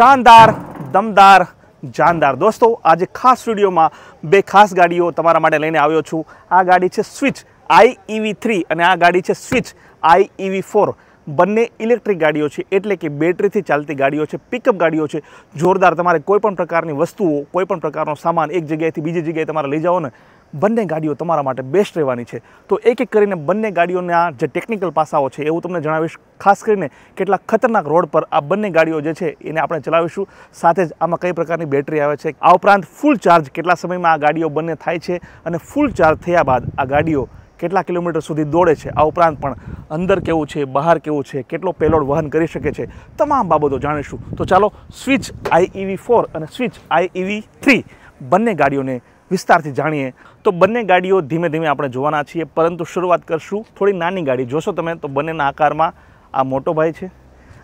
શાનદાર, દમદાર, જાનદાર. દોસ્તો, આજે ખાસ વિડીયોમાં બે ખાસ ગાડીઓ તમારા માટે લઈને આવ્યો છું. આ ગાડી છે સ્વિચ આઈ ઈવી થ્રી અને આ ગાડી છે સ્વિચ આઈ ઈવી ફોર. બંને ઇલેક્ટ્રિક ગાડીઓ છે, એટલે કે બેટરીથી ચાલતી ગાડીઓ છે પિકઅપ ગાડીઓ છે. જોરદાર તમારે કોઈપણ પ્રકારની વસ્તુઓ કોઈપણ પ્રકારનો સામાન એક જગ્યાએથી બીજી જગ્યાએ તમારે લઈ જાઓ ને બંને ગાડીઓ તમારા માટે બેસ્ટ રહેવાની છે. તો એક એક કરીને બંને ગાડીઓના જે ટેકનિકલ પાસાઓ છે એવું તમને જણાવીશ. ખાસ કરીને કેટલા ખતરનાક રોડ પર આ બંને ગાડીઓ જે છે, એને આપણે ચલાવીશું. સાથે જ આમાં કઈ પ્રકારની બેટરી આવે છે? આ ઉપરાંત ફૂલ ચાર્જ કેટલા સમયમાં આ ગાડીઓ બંને થાય છે અને ફૂલ ચાર્જ થયા બાદ આ ગાડીઓ કેટલા કિલોમીટર સુધી દોડે છે? આ ઉપરાંત પણ અંદર કેવું છે, બહાર કેવું છે, કેટલો પેલોડ વહન કરી શકે છે? તમામ બાબતો જાણીશું. તો ચાલો, સ્વિચ આઈ ઈવી ફોર અને સ્વિચ આઈ ઈવી થ્રી બંને ગાડીઓને વિસ્તારથી જાણીએ. તો બંને ગાડીઓ ધીમે ધીમે આપણે જોવાના છીએ. પરંતુ શરૂઆત કરશું થોડી નાની ગાડી. જોશો તમે તો બંનેના આકારમાં આ મોટો ભાઈ છે,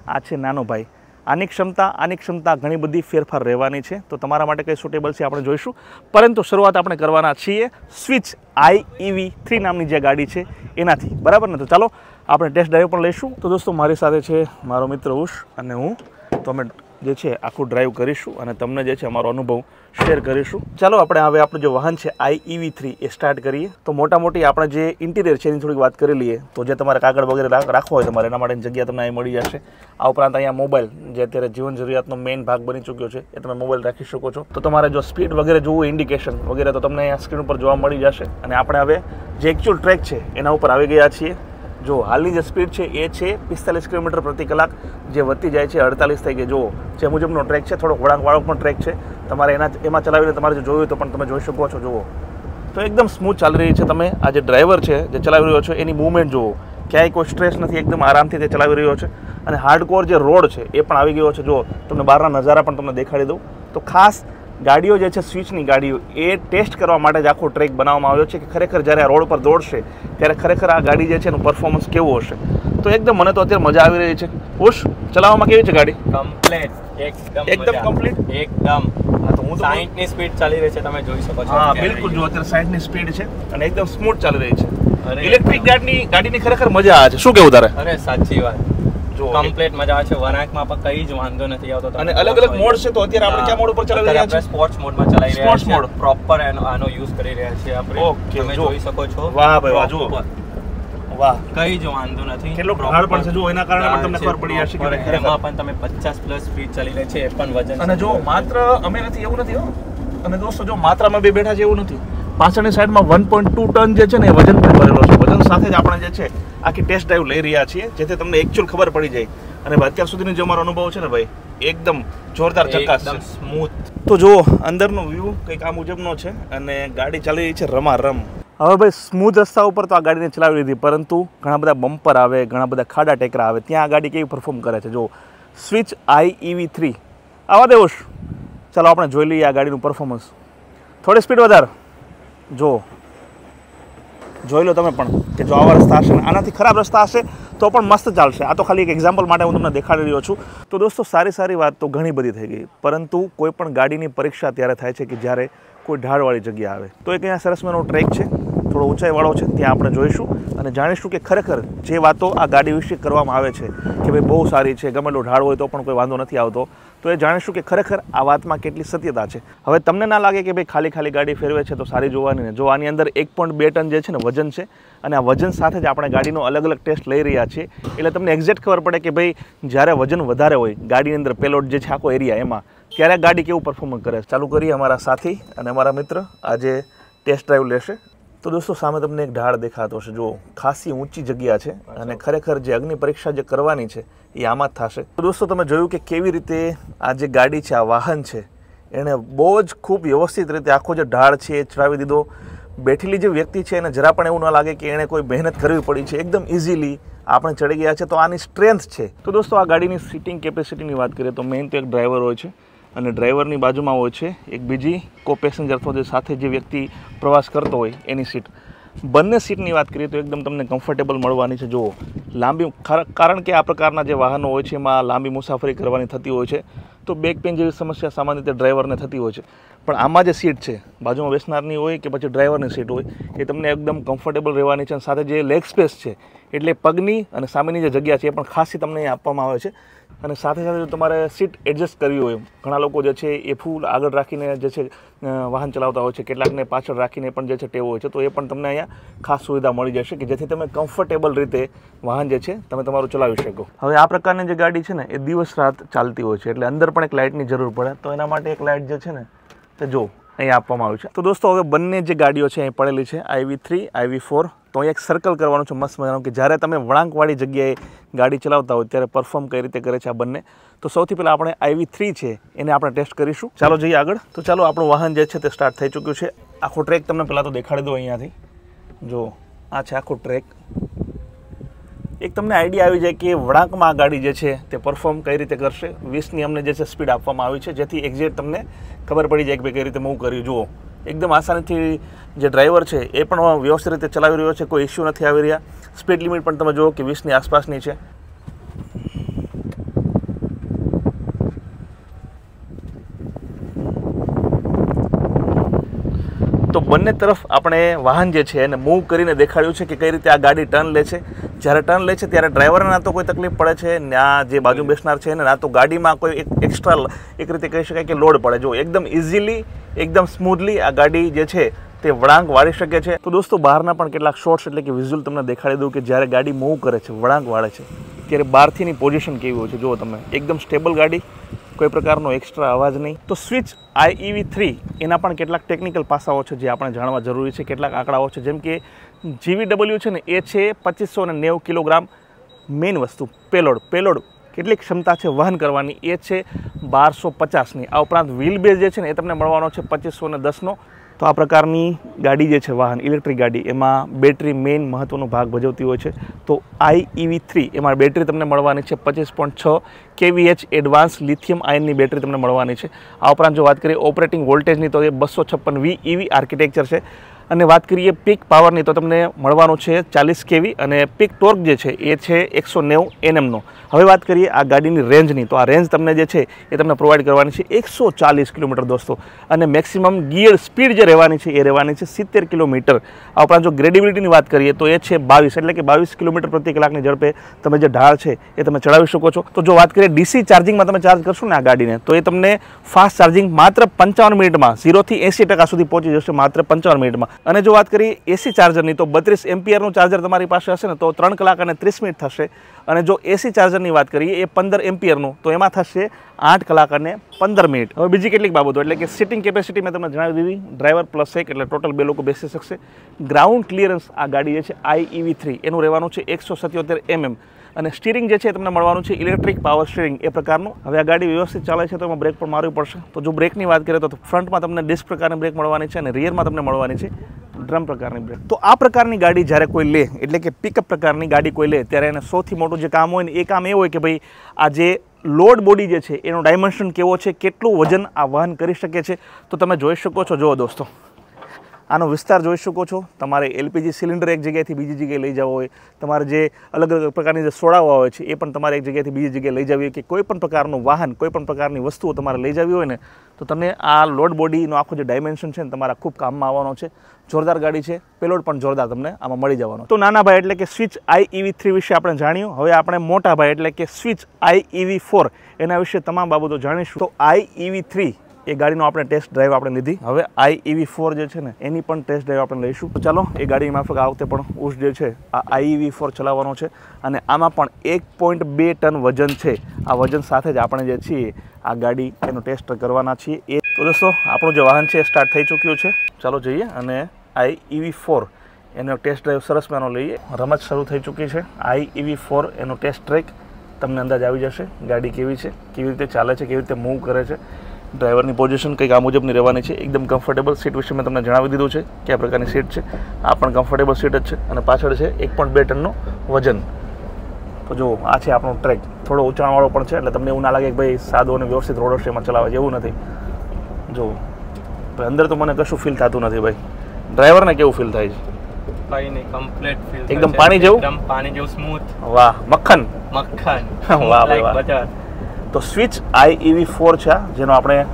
આ છે નાનો ભાઈ. આની ક્ષમતા આની ક્ષમતા ઘણી બધી ફેરફાર રહેવાની છે. તો તમારા માટે કંઈ સુટેબલ છે આપણે જોઈશું. પરંતુ શરૂઆત આપણે કરવાના છીએ સ્વિચ આઈ ઈવી થ્રી નામની જે ગાડી છે, એનાથી. બરાબર ને? તો ચાલો, આપણે ટેસ્ટ ડ્રાઈવ પણ લઈશું. તો દોસ્તો, મારી સાથે છે મારો મિત્ર ઉષ અને હું. તો અમે જે છે, આખું ડ્રાઈવ કરીશું અને તમને જે છે, અમારો અનુભવ શેર કરીશું. ચાલો આપણે હવે આપણું જે વાહન છે આઈ ઈવી થ્રી એ સ્ટાર્ટ કરીએ. તો મોટા મોટી આપણે જે ઇન્ટિરિયર છે, એની થોડીક વાત કરી લઈએ. તો જે તમારે કાગળ વગેરે રાખવો હોય તમારે, એના માટેની જગ્યા તમને અહીં મળી જશે. આ ઉપરાંત અહીંયા મોબાઈલ જે અત્યારે જીવન જરૂરિયાતનો મેઇન ભાગ બની ચૂક્યો છે, એ તમે મોબાઈલ રાખી શકો છો. તો તમારે જો સ્પીડ વગેરે જોવું ઇન્ડિકેશન વગેરે, તો તમને અહીંયા સ્ક્રીન ઉપર જોવા મળી જશે. અને આપણે હવે જે એકચ્યુઅલ ટ્રેક છે, એના ઉપર આવી ગયા છીએ. જો હાલની જે સ્પીડ છે એ છે પિસ્તાલીસ કિલોમીટર પ્રતિ કલાક, જે વધતી જાય છે અડતાલીસ થઈ ગઈ. જુઓ, જે મુજબનો ટ્રેક છે, થોડોક વળાંકવાળો પણ ટ્રેક છે. તમારે એના એમાં ચલાવીને તમારે જો જોયું તો પણ તમે જોઈ શકો છો. જુઓ, તો એકદમ સ્મૂથ ચાલી રહી છે તમે. આ જે ડ્રાઈવર છે, જે ચલાવી રહ્યો છે, એની મૂવમેન્ટ જુઓ. ક્યાંય કોઈ સ્ટ્રેસ નથી, એકદમ આરામથી તે ચલાવી રહ્યો છે. અને હાર્ડકોર જે રોડ છે, એ પણ આવી ગયો છે. જુઓ, તમને બહારના નજારા પણ તમને દેખાડી દઉં. તો ખાસ ગાડીઓ જે છે સ્વિચની ગાડીઓ એ ટેસ્ટ કરવા માટે જ આખો ટ્રેક બનાવવામાં આવ્યો છે કે ખરેખર જ્યારે આ રોડ પર દોડશે ત્યારે ખરેખર આ ગાડી જે છે એનું પરફોર્મન્સ કેવું હશે? તો એકદમ મને તો અત્યારે મજા આવી રહી છે. ખુશ ચલાવવામાં કેવી છે ગાડી? કમ્પ્લીટ એકદમ એકદમ મજા. એકદમ. હા તો હું તો 60 ની સ્પીડ ચાલી રહી છે તમે જોઈ શકો છો હા બિલકુલ જો અત્યારે સાઈઠની સ્પીડ છે અને એકદમ સ્મૂથ ચાલી રહી છે. ઇલેક્ટ્રિક ગાડીની ગાડીની ખરેખર મજા આવે છે. શું કેવું તારે? અરે સાચી વાત. કમ્પ્લીટ મજા આવે છે. વળાંકમાં પણ કઈ જ વાંધો નથી આવતો અને અલગ અલગ મોડ છે તો અત્યારે આપણે કયા મોડ ઉપર ચલાવી રહ્યા છીએ? સ્પોર્ટ્સ મોડમાં ચલાવી રહ્યા છીએ. મોડ પ્રોપર આનો યુઝ કરી રહ્યા છીએ આપણે. તમે જોઈ શકો છો. વાહ ભાઈ વાહ, જુઓ. વાહ. કઈ જ વાંધો નથી. કેટલો Proper. પણ છે, જો એના કારણે પણ તમને ખબર પડી જશે કે. એમાં પણ તમે 50 પ્લસ સ્પીડ ચાલી રહી છે એ પણ વજન અને જો માત્ર અમે નથી એવું નથી હો. અને દોસ્તો જો માત્રામાં બે બેઠા છે એવું નથી. પાછળની સાઈડમાં વન પોઈન્ટ ટુ ટન જે છે ને એ વજન પણ ભરેલો છે. વજન સાથે જ આપણે જે છે આખી ટેસ્ટ ડ્રાઈવ લઈ રહ્યા છીએ જેથી તમને એકચ્યુઅલ ખબર પડી જાય. અને અત્યાર સુધીનો જે અમારો અનુભવ છે ને ભાઈ એકદમ જોરદાર ચકાસ છે. સ્મૂથ તો જુઓ અંદરનો વ્યૂ કંઈક આ મુજબનો છે અને ગાડી ચાલી રહી છે રમા રમ હવે ભાઈ સ્મૂથ રસ્તા ઉપર તો આ ગાડીને ચલાવી લીધી પરંતુ ઘણા બધા બમ્પર આવે ઘણા બધા ખાડા ટેકરા આવે. ત્યાં આ ગાડી કેવી પરફોર્મ કરે છે? જો સ્વિચ આઈ ઈવી થ્રી આવા દેવોશ ચાલો આપણે જોઈ લઈએ આ ગાડીનું પરફોર્મન્સ થોડી સ્પીડ વધાર. જો, જોઈ લો તમે પણ કે જો આવા રસ્તા હશે આનાથી ખરાબ રસ્તા હશે તો પણ મસ્ત ચાલશે. આ તો ખાલી એક એક્ઝામ્પલ માટે હું તમને દેખાડી રહ્યો છું. તો દોસ્તો, સારી સારી વાત તો ઘણી બધી થઈ ગઈ. પરંતુ કોઈ પણ ગાડીની પરીક્ષા ત્યારે થાય છે કે જ્યારે કોઈ ઢાળવાળી જગ્યા આવે. તો એક અહીંયા સરસ મજાનો ટ્રેક છે? થોડો ઊંચાઈવાળો છે, ત્યાં આપણે જોઈશું અને જાણીશું કે ખરેખર જે વાતો આ ગાડી વિશે કરવામાં આવે છે, કે ભાઈ બહુ સારી છે, ગમે એટલો ઢાળ હોય તો પણ કોઈ વાંધો નથી આવતો, તો એ જાણીશું કે ખરેખર આ વાતમાં કેટલી સત્યતા છે. હવે તમને ના લાગે કે ભાઈ ખાલી ખાલી ગાડી ફેરવે છે તો સારી જોવાની ને? જો આની અંદર એક પોઈન્ટ બે ટન જે છે ને વજન છે, અને આ વજન સાથે જ આપણે ગાડીનો અલગ અલગ ટેસ્ટ લઈ રહ્યા છીએ, એટલે તમને એક્ઝેક્ટ ખબર પડે કે ભાઈ જ્યારે વજન વધારે હોય, ગાડીની અંદર પેલોટ જે છે આખો એરિયા એમાં, ત્યારે ગાડી કેવું પરફોર્મન્સ કરે ચાલુ કરીએ અમારા સાથી અને અમારા મિત્ર, આજે ટેસ્ટ ડ્રાઈવ લેશે. તો દોસ્તો સામે તમને એક ઢાળ દેખાતો હશે. જો ખાસી ઊંચી જગ્યા છે અને ખરેખર જે અગ્નિ પરીક્ષા જે કરવાની છે એ આમાં જ થશે. તો દોસ્તો તમે જોયું કે કેવી રીતે આ જે ગાડી છે આ વાહન છે એણે બહુ જ ખૂબ વ્યવસ્થિત રીતે આખો જે ઢાળ છે એ ચડાવી દીધો. બેઠેલી જે વ્યક્તિ છે એને જરા પણ એવું ન લાગે કે એણે કોઈ મહેનત કરવી પડી છે. એકદમ ઇઝીલી આપણે ચડી ગયા છે. તો આની સ્ટ્રેન્થ છે. તો દોસ્તો આ ગાડીની સીટિંગ કેપેસિટીની વાત કરીએ તો મેઇન તો એક ડ્રાઈવર હોય છે. અને ડ્રાઈવરની બાજુમાં હોય છે એક બીજી કો પેસેન્જર અથવા જે સાથે જે વ્યક્તિ પ્રવાસ કરતો હોય એની સીટ. બંને સીટની વાત કરીએ તો એકદમ તમને કમ્ફર્ટેબલ મળવાની છે. જુઓ, લાંબી કારણ કે આ પ્રકારના જે વાહનો હોય છે, એમાં લાંબી મુસાફરી કરવાની થતી હોય છે, તો બેક પેન જેવી સમસ્યા સામાન્ય રીતે ડ્રાઈવરને થતી હોય છે. પણ આમાં જે સીટ છે, બાજુમાં બેસનારની હોય કે પછી ડ્રાઈવરની સીટ હોય, એ તમને એકદમ કમ્ફર્ટેબલ રહેવાની છે અને સાથે જે લેગ સ્પેસ છે, એટલે પગની અને સામેની જે જગ્યા છે, એ પણ ખાસી તમને આપવામાં આવે છે. અને સાથે સાથે જો તમારે સીટ એડજસ્ટ કરવી હોય, ઘણા લોકો જે છે એ ફૂલ આગળ રાખીને જે છે વાહન ચલાવતા હોય છે, કેટલાકને પાછળ રાખીને પણ જે છે ટેવો હોય છે, તો એ પણ તમને અહીંયા ખાસ સુવિધા મળી જશે કે જેથી તમે કમ્ફર્ટેબલ રીતે વાહન જે છે તમે તમારું ચલાવી શકો. હવે આ પ્રકારની જે ગાડી છે ને, એ દિવસ રાત ચાલતી હોય છે, એટલે અંદર પણ એક લાઇટની જરૂર પડે. તો એના માટે એક લાઇટ જે છે ને, તે જો અહીંયા આપવામાં આવ્યું છે. તો દોસ્તો, હવે બંને જે ગાડીઓ છે અહીં પડેલી છે આઈવી થ્રી આઈવી ફોર તો અહીંયા એક સર્કલ કરવાનું છે, મસ્ત મજાનું કે જ્યારે તમે વળાંકવાળી જગ્યાએ ગાડી ચલાવતા હોય, ત્યારે પરફોર્મ કઈ રીતે કરે છે આ બંને? તો સૌથી પહેલાં આપણે આઈવી થ્રી છે, એને આપણે ટેસ્ટ કરીશું. ચાલો જઈએ આગળ. તો ચાલો, આપણું વાહન જે છે તે સ્ટાર્ટ થઈ ચૂક્યું છે. આખો ટ્રેક તમને પહેલાં તો દેખાડી દો અહીંયાથી. જો, આ છે આખો ટ્રેક એક તમને આઈડિયા આવી જાય કે વળાંકમાં આ ગાડી જે છે તે પરફોર્મ કઈ રીતે કરશે. વીસની અમને જે છે સ્પીડ આપવામાં આવી છે, જેથી એક્ઝેક્ટ તમને ખબર પડી જાય કે ભાઈ કઈ રીતે મૂવ કર્યું. જુઓ. એકદમ આસાનીથી જે ડ્રાઈવર છે એ પણ વ્યવસ્થિત રીતે ચલાવી રહ્યો છે, કોઈ ઇસ્યુ નથી આવી રહ્યા. સ્પીડ લિમિટ પણ તમે જુઓ કે વીસની આસપાસની છે. તો બંને તરફ આપણે વાહન જે છે એને મૂવ કરીને દેખાડ્યું છે કે કઈ રીતે આ ગાડી ટર્ન લે છે. જ્યારે ટર્ન લે છે ત્યારે ડ્રાઈવરને ના તો કોઈ તકલીફ પડે છે, ના જે બાજુ બેસનાર છે ના તો ગાડીમાં કોઈ એક એક્સ્ટ્રા એક રીતે કહી શકાય કે લોડ પડે. જો એકદમ ઇઝીલી એકદમ સ્મૂથલી આ ગાડી જે છે તે વળાંક વાળી શકે છે. તો દોસ્તો, બહારના પણ કેટલાક શોર્ટ્સ એટલે કે વિઝ્યુઅલ તમને દેખાડી દઉં કે જ્યારે ગાડી મૂવ કરે છે, વળાંક વાળે છે, ત્યારે બહારથીની પોઝિશન કેવી હોય છે, જુઓ તમે. એકદમ સ્ટેબલ ગાડી, કોઈ પ્રકારનો એક્સ્ટ્રા અવાજ નહીં. તો સ્વિચ આઈઈવી થ્રી એના પણ કેટલાક ટેકનિકલ પાસાઓ છે જે આપણે જાણવા જરૂરી છે, કેટલાક આંકડાઓ છે, જેમ કે જીવીડબલ્યુ છે ને, એ છે પચીસો ને નેવું કિલોગ્રામ મેઇન વસ્તુ, પેલોડ. પેલોડ કેટલી ક્ષમતા છે વહન કરવાની એ છે બારસો પચાસની. આ ઉપરાંત વ્હીલ બેઝ જે છે ને એ તમને મળવાનો છે પચીસો ને દસનો. તો આ પ્રકારની ગાડી જે છે વાહન, ઇલેક્ટ્રિક ગાડી, એમાં બેટરી મેઇન મહત્ત્વનો ભાગ ભજવતી હોય છે. તો આઈ ઈવી થ્રી, એમાં બેટરી તમને મળવાની છે પચીસ પોઈન્ટ છ કેવીએચ એડવાન્સ લિથિયમ આયનની બેટરી તમને મળવાની છે. આ ઉપરાંત જો વાત કરીએ ઓપરેટિંગ વોલ્ટેજની, તો એ બસો છપ્પન વી ઈવી આર્કિટેક્ચર છે. અને વાત કરીએ પીક પાવરની તો તમને મળવાનું છે ચાલીસ કેવી અને પીક ટોર્ક જે છે, એ છે એકસો નેવું એનએમનો હવે વાત કરીએ આ ગાડીની રેન્જની તો આ રેન્જ તમને જે છે, એ તમને પ્રોવાઈડ કરવાની છે એકસો ચાલીસ કિલોમીટર દોસ્તો. અને મેક્સિમમ ગિયર સ્પીડ જે રહેવાની છે, એ રહેવાની છે સિત્તેર કિલોમીટર. આ ઉપરાંત જો ગ્રેડિબિલિટીની વાત કરીએ, તો એ છે બાવીસ, એટલે કે બાવીસ કિલોમીટર પ્રતિ કલાકની ઝડપે તમે જે ઢાળ છે, એ તમે ચડાવી શકો છો. તો જો વાત કરીએ ડીસી ચાર્જિંગમાં તમે ચાર્જ કરશો ને આ ગાડીને, તો એ તમને ફાસ્ટ ચાર્જિંગ માત્ર પંચાવન મિનિટમાં, ઝીરોથી એંસી ટકા સુધી પહોંચી જશે માત્ર પંચાવન મિનિટમાં. અને જો વાત કરીએ એસી ચાર્જરની તો બત્રીસ એમ્પિયરનું ચાર્જર તમારી પાસે હશે ને, તો ત્રણ કલાક અને ત્રીસ મિનિટ થશે. અને જો એસી ચાર્જરની વાત કરીએ, એ પંદર એમ્પિયરનું તો એમાં થશે આઠ કલાક અને પંદર મિનિટ. હવે બીજી કેટલીક બાબતો, એટલે કે સિટિંગ કેપેસિટી મેં તમને જણાવી દીધી ડ્રાઈવર પ્લસ એક, એટલે ટોટલ બે લોકો બેસી શકશે. ગ્રાઉન્ડ ક્લિયરન્સ આ ગાડી જે છે આઈ ઈવી થ્રી એનું રહેવાનું છે એકસો સત્યોતેર એમએમ. અને સ્ટીરિંગ જે છે તમને મળવાનું છે, ઇલેક્ટ્રિક પાવર સ્ટીરિંગ એ પ્રકારનું. હવે આ ગાડી વ્યવસ્થિત ચાલે છે તો એમાં બ્રેક પણ મારવી પડશે. તો જો બ્રેકની વાત કરીએ તો ફ્રન્ટમાં તમને ડિસ્ક પ્રકારની બ્રેક મળવાની છે અને રિયરમાં તમને મળવાની છે ડ્રમ પ્રકારની બ્રેક. તો આ પ્રકારની ગાડી જ્યારે કોઈ લે, એટલે કે પિકઅપ પ્રકારની ગાડી કોઈ લે, ત્યારે એને સૌથી મોટું જે કામ હોય ને એ કામ એ હોય કે ભાઈ આ જે લોડ બોડી જે છે, એનો ડાયમેન્શન કેવો છે, કેટલું વજન આ વહન કરી શકે છે, તો તમે જોઈ શકો છો. જુઓ દોસ્તો. આનો વિસ્તાર જોઈ શકો છો. તમારે એલપીજી સિલિન્ડર એક જગ્યાએથી બીજી જગ્યાએ લઈ જવો હોય. તમારે જે અલગ અલગ પ્રકારની જે સોડાઓ આવે છે, એ પણ તમારે એક જગ્યાએથી બીજી જગ્યાએ લઈ જવી હોય કે કોઈ પણ પ્રકારનું વાહન કોઈપણ પ્રકારની વસ્તુઓ તમારે લઈ જવી હોય ને, તો તમને આ લોડ બોડીનો આખો જે ડાયમેન્શન છે ને, તમારા ખૂબ કામમાં આવવાનો છે. જોરદાર ગાડી છે. પેલોડ પણ જોરદાર તમને આમાં મળી જવાનો તો નાના ભાઈ એટલે કે સ્વિચ આઈ ઈવી થ્રી વિશે આપણે જાણ્યું. હવે આપણે મોટા ભાઈ એટલે કે સ્વિચ આઈ ઈવી ફોર એના વિશે તમામ બાબતો જાણીશું. તો આઈ ઈવી થ્રી એ ગાડીનો આપણે ટેસ્ટ ડ્રાઈવ આપણે લીધી. હવે આઈ ઈવી ફોર જે છે ને, એની પણ ટેસ્ટ ડ્રાઈવ આપણે લઈશું. તો ચાલો, એ ગાડી માફક આ વખતે પણ ઉસ જે છે, આ આઈ ઈવી ફોર ચલાવવાનો છે. અને આમાં પણ એક પોઈન્ટ બે ટન વજન છે. આ વજન સાથે જ આપણે જે છીએ, આ ગાડી એનો ટેસ્ટ કરવાના છીએ. એ તો દોસ્તો, આપણું જે વાહન છે એ સ્ટાર્ટ થઈ ચૂક્યું છે. ચાલો જઈએ અને આઈ ઈવી ફોર એનો ટેસ્ટ ડ્રાઈવ સરસ મેનો લઈએ. રમત શરૂ થઈ ચૂકી છે. આઈ ઈવી ફોર એનો ટેસ્ટ ટ્રેક તમને અંદાજ આવી જશે. ગાડી કેવી છે, કેવી રીતે ચાલે છે, કેવી રીતે મૂવ કરે છે. ડ્રાઈવરની પોઝિશન કંઈક આ મુજબની રહેવાની છે. એકદમ કમ્ફર્ટેબલ સીટ વિશે મેં તમને જણાવી દીધું છે કયા પ્રકારની સીટ છે. આ પણ કમ્ફર્ટેબલ સીટ જ છે અને પાછળ છે એક પોઈન્ટ બે ટનનું વજન. તો જુઓ આ છે આપણો ટ્રેક થોડો ઊંચાણવાળો પણ છે એટલે તમને એવું ના લાગે કે ભાઈ સાદો અને વ્યવસ્થિત રોડ રસ્તે એમાં ચલાવે છે એવું નથી. જુઓ ભાઈ અંદર તો મને કશું ફીલ થતું નથી ભાઈ. ડ્રાઈવરને કેવું ફીલ થાય છે? કઈ નહીં કમ્પ્લીટ ફીલ એકદમ પાણી જેવું? એકદમ પાણી જેવું સ્મૂથ વાહ મક્ખન. મક્ખન. વાહ, વાહ. બટર તો સ્વિચ આઈ ઈવી ફોર છે, જેનો આપણે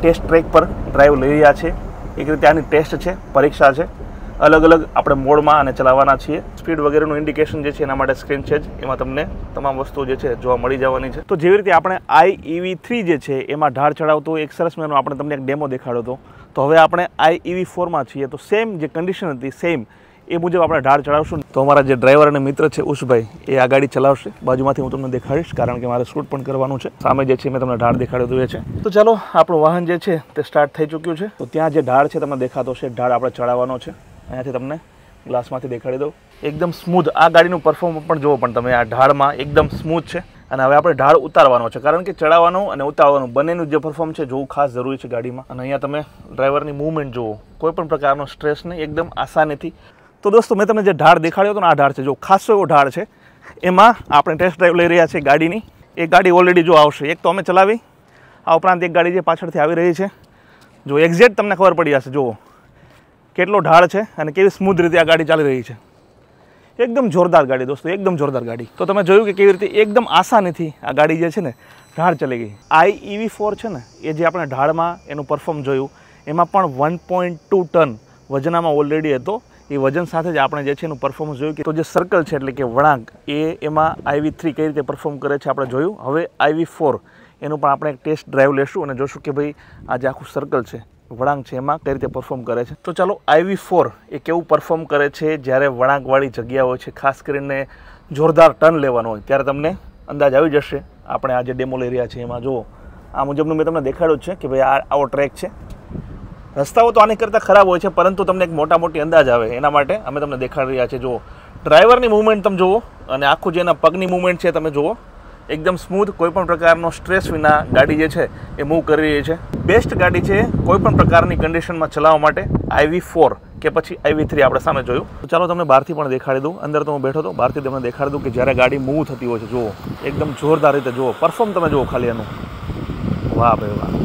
ટેસ્ટ ટ્રેક પર ડ્રાઈવ લઈ રહ્યા છીએ. એક રીતે આની ટેસ્ટ છે, પરીક્ષા છે. અલગ અલગ આપણે મોડમાં અને ચલાવવાના છીએ. સ્પીડ વગેરેનું ઇન્ડિકેશન જે છે એના માટે સ્ક્રીન છે જ. એમાં તમને તમામ વસ્તુઓ જે છે જોવા મળી જવાની છે. તો જેવી રીતે આપણે આઈ ઈવી થ્રી જે છે, એમાં ઢાળ ચડાવતો, એક સરસ મજાનો આપણે તમને એક ડેમો દેખાડ્યો હતો. તો હવે આપણે આઈ ઈવી ફોરમાં છીએ. તો સેમ જે કન્ડિશન હતી સેમ એ મુજબ આપણે ઢાળ ચડાવશું. તો અમારા જે ડ્રાઈવર અને મિત્ર છે ઉષભાઈ, એ આ ગાડી ચલાવશે. બાજુમાંથી હું તમને દેખાડીશ, કારણ કે મારે શૂટ પણ કરવાનું છે. સામે જે છે, મેં તમને ઢાળ દેખાડ્યું હતું એ છે. તો ચાલો, આપણું વાહન જે છે, તે સ્ટાર્ટ થઈ ચૂક્યું છે. તો ત્યાં જે ઢાળ છે, તમને દેખાતો છે. ઢાળ આપણે ચડાવવાનો છે. અહીંયાથી તમને ગ્લાસમાંથી દેખાડી દઉં. એકદમ સ્મૂથ આ ગાડીનું પરફોર્મ પણ જુઓ પણ તમે, આ ઢાળમાં એકદમ સ્મૂથ છે. અને હવે આપણે ઢાળ ઉતારવાનો છે, કારણ કે ચડાવવાનું અને ઉતારવાનું બંનેનું જે પરફોર્મ છે, જોવું ખાસ જરૂરી છે ગાડીમાં. અને અહીંયા તમે ડ્રાઈવરની મૂવમેન્ટ જુઓ. કોઈ પણ પ્રકારનો સ્ટ્રેસ નહીં, એકદમ આસાનીથી તો દોસ્તો, મેં તમને જે ઢાળ દેખાડ્યો હતો ને, આ ઢાળ છે, જો ખાસો એવો ઢાળ છે, એમાં આપણે ટેસ્ટ ડ્રાઈવ લઈ રહ્યા છીએ ગાડીની. એ ગાડી ઓલરેડી જો આવશે, એક તો અમે ચલાવી, આ ઉપરાંત એક ગાડી જે પાછળથી આવી રહી છે. જો એક્ઝેક્ટ તમને ખબર પડી જશે જુઓ. કેટલો ઢાળ છે અને કેવી સ્મૂથ રીતે આ ગાડી ચાલી રહી છે. એકદમ જોરદાર ગાડી, દોસ્તો, એકદમ જોરદાર ગાડી. તો તમે જોયું કે કેવી રીતે એકદમ આસાનીથી આ ગાડી જે છે ને, ઢાળ ચલી ગઈ. આઈ ઈવી ફોર છે ને, એ જે આપણે ઢાળમાં એનું પરફોર્મ જોયું, એમાં પણ વન પોઈન્ટ ટુ ટન વજનામાં ઓલરેડી હતો. એ વજન સાથે જ આપણે જે છે એનું પરફોર્મન્સ જોયું કે તો જે સર્કલ છે એટલે કે વળાંક, એ એમાં આઈવી થ્રી કઈ રીતે પરફોર્મ કરે છે આપણે જોયું. હવે આઈવી ફોર એનું પણ આપણે એક ટેસ્ટ ડ્રાઈવ લેશું અને જોશું કે ભાઈ આ જે આખું સર્કલ છે, વળાંક છે એમાં કઈ રીતે પરફોર્મ કરે છે. તો ચાલો આઈવી ફોર એ કેવું પરફોર્મ કરે છે જ્યારે વળાંકવાળી જગ્યા હોય છે, ખાસ કરીને જોરદાર ટર્ન લેવાનો હોય, ત્યારે તમને અંદાજ આવી જશે. આપણે આ જે ડેમો લઈ છે એમાં જુઓ. આ મુજબનું મેં તમને દેખાડ્યું છે કે ભાઈ આ, આવો ટ્રેક છે. રસ્તાઓ તો આની કરતાં ખરાબ હોય છે, પરંતુ તમને એક મોટા મોટી અંદાજ આવે. એના માટે અમે તમને દેખાડી રહ્યા છીએ. જુઓ, ડ્રાઈવરની મૂવમેન્ટ તમે જુઓ અને આખું જે એના પગની મૂવમેન્ટ છે તમે જુઓ, એકદમ સ્મૂથ કોઈપણ પ્રકારનો સ્ટ્રેસ વિના ગાડી જે છે એ મૂવ કરી રહી છે. બેસ્ટ ગાડી છે કોઈપણ પ્રકારની કન્ડિશનમાં ચલાવવા માટે આઈવી ફોર કે પછી આઈવી થ્રી આપણે સામે જોયું. તો ચાલો તમને બહારથી પણ દેખાડી દઉં. અંદર તો હું બેઠો હતો. બહારથી તમને દેખાડી દઉં કે જ્યારે ગાડી મૂવ થતી હોય છે, જુઓ. એકદમ જોરદાર રીતે જુઓ. પરફોર્મ તમે જુઓ ખાલી એનું. વાહ ભાઈ વાહ.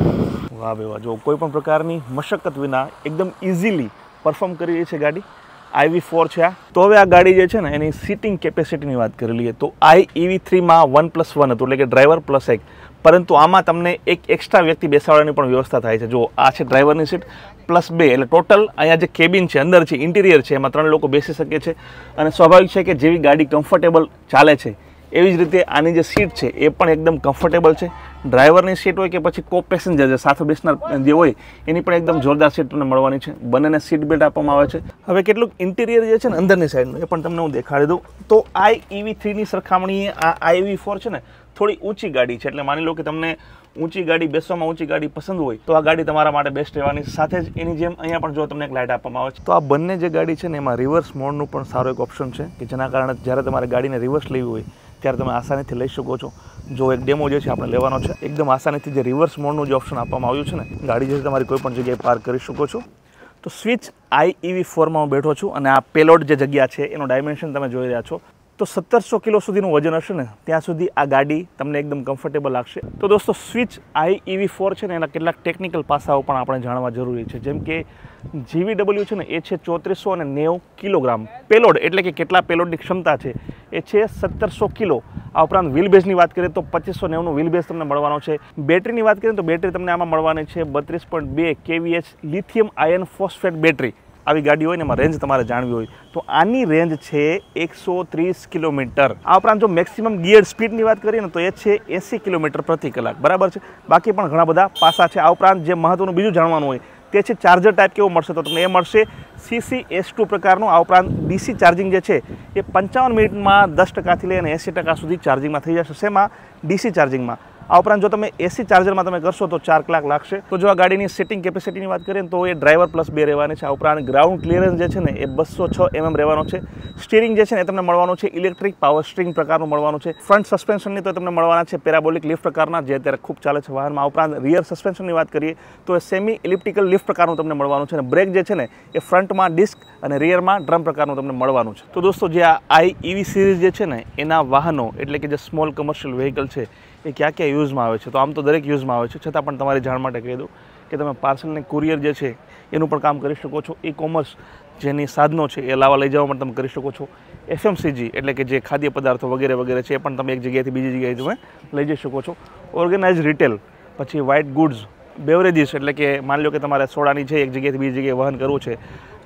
વાહ ભાઈ વાહ. જો કોઈ પણ પ્રકારની મશક્કત વિના એકદમ ઇઝીલી પરફોર્મ કરી રહી છે ગાડી. આઈવી ફોર છે આ. તો હવે આ ગાડી જે છે ને, એની સીટિંગ કેપેસિટીની વાત કરી લઈએ તો આઈ ઈવી થ્રીમાં વન પ્લસ વન હતું, એટલે કે ડ્રાઈવર પ્લસ એક. પરંતુ આમાં તમને એક એક્સ્ટ્રા વ્યક્તિ બેસાડવાની પણ વ્યવસ્થા થાય છે. જો આ છે ડ્રાઈવરની સીટ પ્લસ બે, એટલે ટોટલ અહીંયા જે કેબિન છે, અંદર છે ઇન્ટિરિયર છે, એમાં ત્રણ લોકો બેસી શકે છે. અને સ્વાભાવિક છે કે જેવી ગાડી કમ્ફર્ટેબલ ચાલે છે એવી જ રીતે આની જે સીટ છે એ પણ એકદમ કમ્ફર્ટેબલ છે. ડ્રાઈવરની સીટ હોય કે પછી કો પેસેન્જર જે સાથે બેસનાર જે હોય, એની પણ એકદમ જોરદાર સીટ તમને મળવાની છે. બંનેને સીટ બેલ્ટ આપવામાં આવે છે. હવે કેટલુંક ઇન્ટિરિયર જે છે ને અંદરની સાઈડનું એ પણ તમને હું દેખાડી દઉં. તો આઈ ઈવી થ્રીની સરખામણીએ આ આઈ આઈવી ફોર છે ને થોડી ઊંચી ગાડી છે. એટલે માની લો કે તમને ઊંચી ગાડી, બેસવામાં ઊંચી ગાડી પસંદ હોય, તો આ ગાડી તમારા માટે બેસ્ટ રહેવાની સાથે જ એની જેમ અહીંયા પણ જો તમને એક લાઇટ આપવામાં આવે છે. તો આ બંને જે ગાડી છે ને, એમાં રિવર્સ મોડનું પણ સારો એક ઓપ્શન છે, કે જેના કારણે જ્યારે તમારે ગાડીને રિવર્સ લેવી હોય ત્યારે તમે આસાનીથી લઈ શકો છો. જો એક ડેમો જે છે આપણે લેવાનો છે, એકદમ આસાનીથી જે રિવર્સ મોડનું જે ઓપ્શન આપવામાં આવ્યું છે ને, ગાડી જે છે તમારી કોઈ પણ જગ્યાએ પાર્ક કરી શકો છો. તો સ્વિચ આઈ ઈવી ફોરમાં હું બેઠો છું અને આ પેલોડ જે જગ્યા છે, એનું ડાયમેન્શન તમે જોઈ રહ્યા છો. તો સત્તરસો કિલો સુધીનું વજન હશે ને, ત્યાં સુધી આ ગાડી તમને એકદમ કમ્ફર્ટેબલ લાગશે. તો દોસ્તો સ્વિચ આઈ ઈવી ફોર છે ને, એના કેટલાક ટેકનિકલ પાસાઓ પણ આપણે જાણવા જરૂરી છે. જેમ કે જીવીડબલ્યુ છે ને, એ છે ચોત્રીસો અને નેવું કિલોગ્રામ. પેલોડ એટલે કે કેટલા પેલોડની ક્ષમતા છે, એ છે સત્તરસો કિલો. આ ઉપરાંત વ્હીલબેઝની વાત કરીએ તો પચીસો નેવુંનું વ્હીલબેઝ તમને મળવાનો છે. બેટરીની વાત કરીએ તો બેટરી તમને આમાં મળવાની છે બત્રીસ પોઈન્ટ બે KVH lithium ion phosphate battery આવી ગાડી હોય ને એમાં રેન્જ તમારે જાણવી હોય, તો આની રેન્જ છે એકસો ત્રીસ કિલોમીટર. આ ઉપરાંત જો મેક્સિમમ ગિયર સ્પીડની વાત કરીએ ને, તો એ છે એંસી કિલોમીટર પ્રતિ કલાક. બરાબર છે? બાકી પણ ઘણા બધા પાસા છે. આ ઉપરાંત જે મહત્ત્વનું બીજું જાણવાનું હોય, તે છે ચાર્જર ટાઈપ કેવો મળશે? તો તમને એ મળશે સીસી એસ ટુ પ્રકારનું. આ ઉપરાંત ડીસી ચાર્જિંગ જે છે, એ પંચાવન મિનિટમાં દસ ટકાથી લઈને એંસી ટકા સુધી ચાર્જિંગમાં થઈ જશે. શેમાં? ડીસી ચાર્જિંગમાં આ ઉપરાંત જો તમે એસી ચાર્જરમાં તમે કરશો તો ચાર કલાક લાગશે. તો જો આ ગાડીની સિટિંગ કેપેસિટીની વાત કરીએ તો એ ડ્રાઈવર પ્લસ બે રહેવાની છે. આ ઉપરાંત ગ્રાઉન્ડ ક્લિયરન્સ જે છે ને, એ બસો છ એમએમ રહેવાનો છે. સ્ટીરિંગ જે છે ને તમને મળવાનું છે. ઇલેક્ટ્રિક પાવર સ્ટ્રિંગ પ્રકારનું મળવાનું છે. ફ્રન્ટ સસ્પેન્શનની તો તમને મળવાના છે પેરાબોલિક લિફ્ટ પ્રકારના, જે અત્યારે ખૂબ ચાલે છે વાહનમાં. આ ઉપરાંત રિયર સસ્પેન્શનની વાત કરીએ, તો એ સેમી ઇલિપ્ટિકલ લિફ્ટ પ્રકારનું તમને મળવાનું છે. અને બ્રેક જે છે ને, એ ફ્રન્ટમાં ડિસ્ક અને રિયરમાં ડ્રમ પ્રકારનું તમને મળવાનું છે. તો દોસ્તો, જે આ આઈ ઈવી સિરીઝ જે છે ને, એના વાહનો, એટલે કે જે સ્મોલ કમર્શિયલ વ્હીકલ છે એ ક્યાં ક્યાં યુઝમાં આવે છે? તો આમ તો દરેક યુઝમાં આવે છે. છતાં પણ તમારી જાણ માટે કહી દઉં કે તમે પાર્સલ ને કુરિયર જે છે, એનું પણ કામ કરી શકો છો. ઈ કોમર્સ જેની સાધનો છે, એ લાવવા લઈ જવા પણ તમે કરી શકો છો. એફએમસીજી એટલે કે જે ખાદ્ય પદાર્થો વગેરે વગેરે છે, એ પણ તમે એક જગ્યાએથી બીજી જગ્યાએ તમે લઈ જઈ શકો છો. ઓર્ગેનાઇઝ રિટેલ પછી વ્હાઇટ ગુડ્સ બેવરેજીસ એટલે કે માની લો કે તમારે સોડાની છે, એક જગ્યાએથી બીજી જગ્યાએ વહન કરવું છે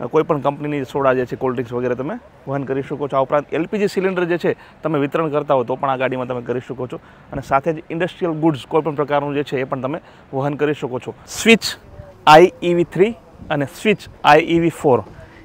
કોઈ પણ કંપનીની સોડા જે છે કોલ્ડ ડ્રિંક્સ વગેરે તમે વહન કરી શકો છો. આ ઉપરાંત એલપીજી સિલિન્ડર જે છે, તમે વિતરણ કરતા હો તો પણ આ ગાડીમાં તમે કરી શકો છો. અને સાથે જ ઇન્ડસ્ટ્રીયલ ગુડ્સ કોઈ પણ પ્રકારનું જે છે, એ પણ તમે વહન કરી શકો છો. સ્વિચ આઈ ઈવી થ્રી અને સ્વિચ આઈ ઇવી ફોર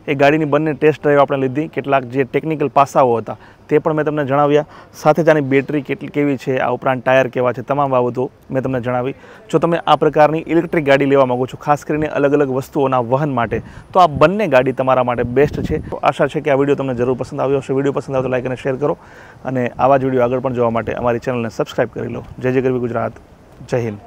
એ ગાડીની બંને ટેસ્ટ ડ્રાઈવ આપણે લીધી. કેટલાક જે ટેકનિકલ પાસાઓ હતા તે પણ મેં તમને જણાવ્યા. સાથે જ આની બેટરી કેટલી કેવી છે, આ ઉપરાંત ટાયર કેવા છે, તમામ બાબતો મેં તમને જણાવી. જો તમે આ પ્રકારની ઇલેક્ટ્રિક ગાડી લેવા માગો છો, ખાસ કરીને અલગ અલગ વસ્તુઓના વહન માટે, તો આ બંને ગાડી તમારા માટે બેસ્ટ છે. આશા છે કે આ વીડિયો તમને જરૂર પસંદ આવ્યો હશે. વીડિયો પસંદ આવે તો લાઈક અને શેર કરો. અને આવા જ વીડિયો આગળ પણ જોવા માટે અમારી ચેનલને સબસ્ક્રાઈબ કરી લો. જય જય ગરવી ગુજરાત. જય હિન્દ.